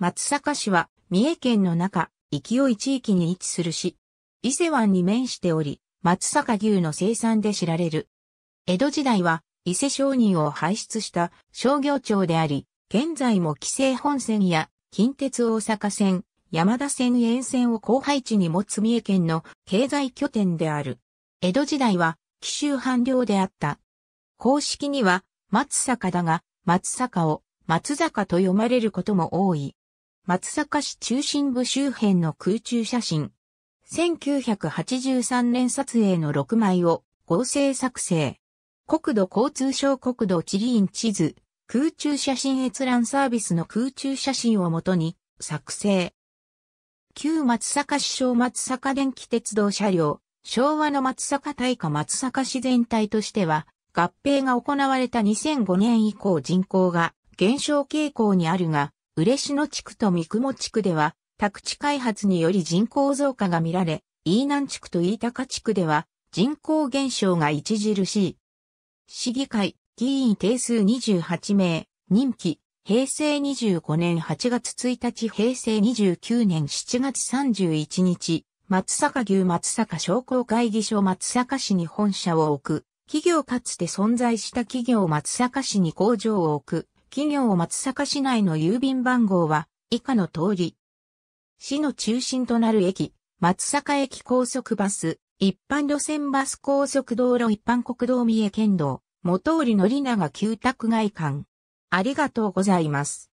松阪市は三重県の中、勢い地域に位置する市。伊勢湾に面しており、松阪牛の生産で知られる。江戸時代は伊勢商人を輩出した商業庁であり、現在も紀勢本線や近鉄大阪線、山田線沿線を広配地に持つ三重県の経済拠点である。江戸時代は紀州藩領であった。公式には松坂だが、松坂を松坂と読まれることも多い。松坂市中心部周辺の空中写真。1983年撮影の6枚を合成作成。国土交通省国土地理院地図、空中写真閲覧サービスの空中写真をもとに作成。旧松阪市小松阪電気鉄道車両、昭和の松阪大火松阪市全体としては、合併が行われた2005年以降人口が減少傾向にあるが、嬉野地区と三雲地区では、宅地開発により人口増加が見られ、飯南地区と飯高地区では人口減少が著しい。市議会、議員定数28名、任期、平成25年8月1日平成29年7月31日、松阪牛松阪商工会議所松阪市に本社を置く、企業かつて存在した企業松阪市に工場を置く、企業松阪市内の郵便番号は以下の通り。市の中心となる駅、松阪駅高速バス、一般路線バス高速道路一般国道三重県道、元折のりなが旧宅外館。ありがとうございます。